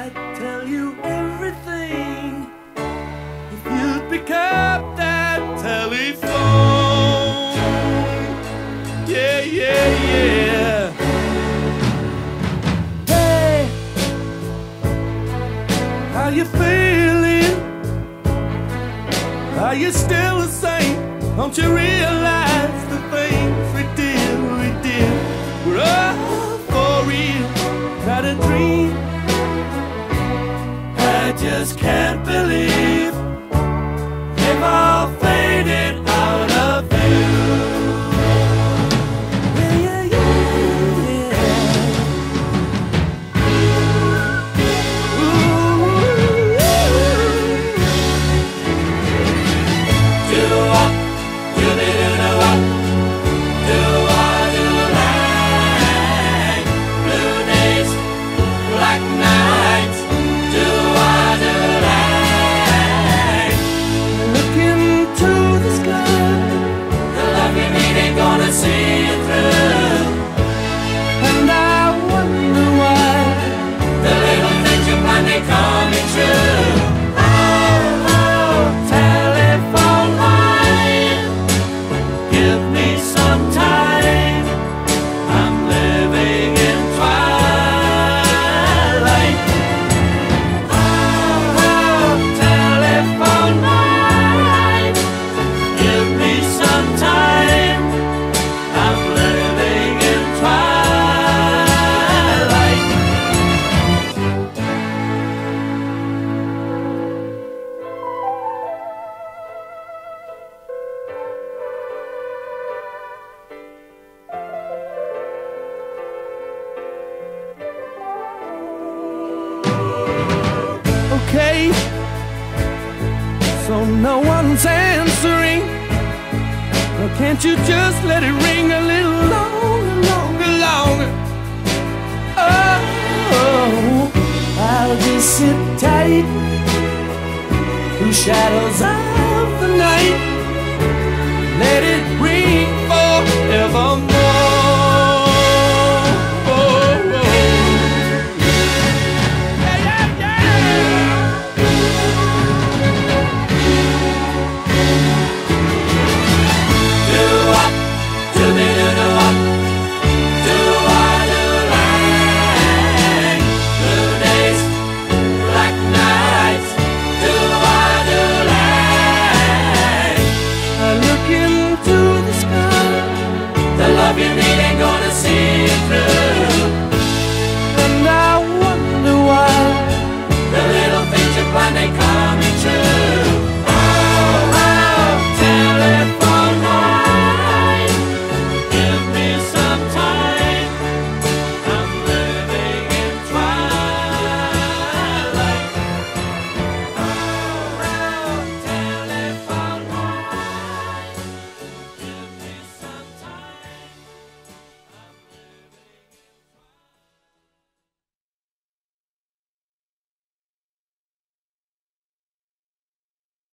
I'd tell you everything if you'd pick up that telephone. Yeah, yeah, yeah. Hey, how you feeling? Are you still the same? Don't you realize? can't believe. So no one's answering. Well, can't you just let it ring a little longer, longer, longer? Oh, I'll just sit tight through shadows of the night.